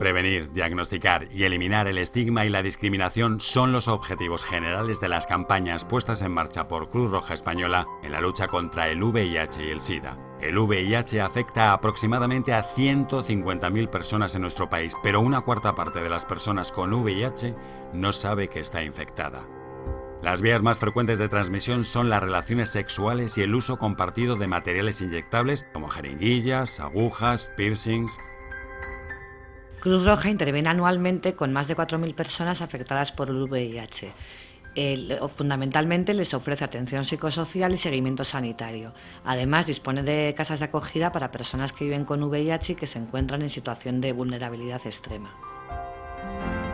Prevenir, diagnosticar y eliminar el estigma y la discriminación son los objetivos generales de las campañas puestas en marcha por Cruz Roja Española en la lucha contra el VIH y el SIDA. El VIH afecta aproximadamente a 150.000 personas en nuestro país, pero una cuarta parte de las personas con VIH no sabe que está infectada. Las vías más frecuentes de transmisión son las relaciones sexuales y el uso compartido de materiales inyectables como jeringuillas, agujas, piercings, Cruz Roja interviene anualmente con más de 4.000 personas afectadas por el VIH. fundamentalmente les ofrece atención psicosocial y seguimiento sanitario. Además, dispone de casas de acogida para personas que viven con VIH y que se encuentran en situación de vulnerabilidad extrema.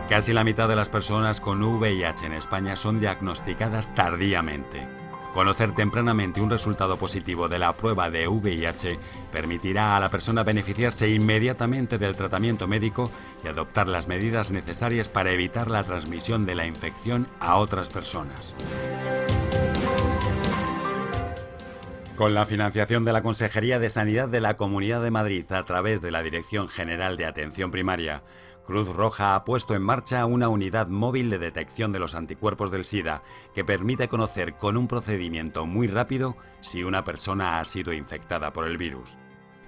Casi la mitad de las personas con VIH en España son diagnosticadas tardíamente. Conocer tempranamente un resultado positivo de la prueba de VIH permitirá a la persona beneficiarse inmediatamente del tratamiento médico y adoptar las medidas necesarias para evitar la transmisión de la infección a otras personas. Con la financiación de la Consejería de Sanidad de la Comunidad de Madrid a través de la Dirección General de Atención Primaria, Cruz Roja ha puesto en marcha una unidad móvil de detección de los anticuerpos del SIDA que permite conocer con un procedimiento muy rápido si una persona ha sido infectada por el virus.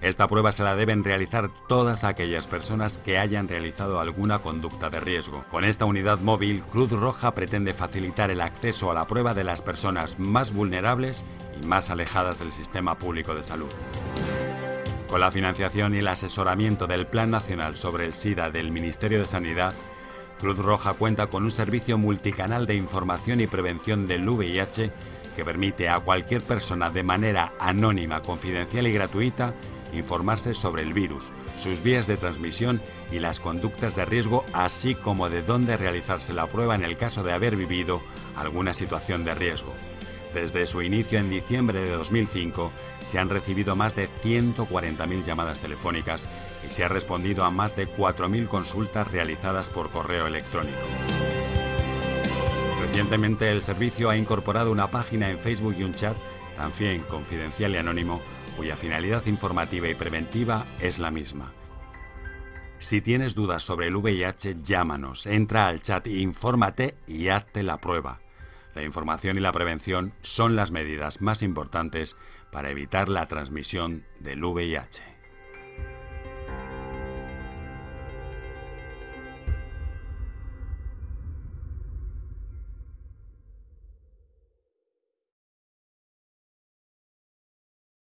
Esta prueba se la deben realizar todas aquellas personas que hayan realizado alguna conducta de riesgo. Con esta unidad móvil, Cruz Roja pretende facilitar el acceso a la prueba de las personas más vulnerables y más alejadas del sistema público de salud. Con la financiación y el asesoramiento del Plan Nacional sobre el SIDA del Ministerio de Sanidad, Cruz Roja cuenta con un servicio multicanal de información y prevención del VIH que permite a cualquier persona de manera anónima, confidencial y gratuita informarse sobre el virus, sus vías de transmisión y las conductas de riesgo, así como de dónde realizarse la prueba en el caso de haber vivido alguna situación de riesgo. Desde su inicio en diciembre de 2005, se han recibido más de 140.000 llamadas telefónicas y se ha respondido a más de 4.000 consultas realizadas por correo electrónico. Recientemente el servicio ha incorporado una página en Facebook y un chat, también confidencial y anónimo, cuya finalidad informativa y preventiva es la misma. Si tienes dudas sobre el VIH, llámanos, entra al chat, infórmate y hazte la prueba. La información y la prevención son las medidas más importantes para evitar la transmisión del VIH.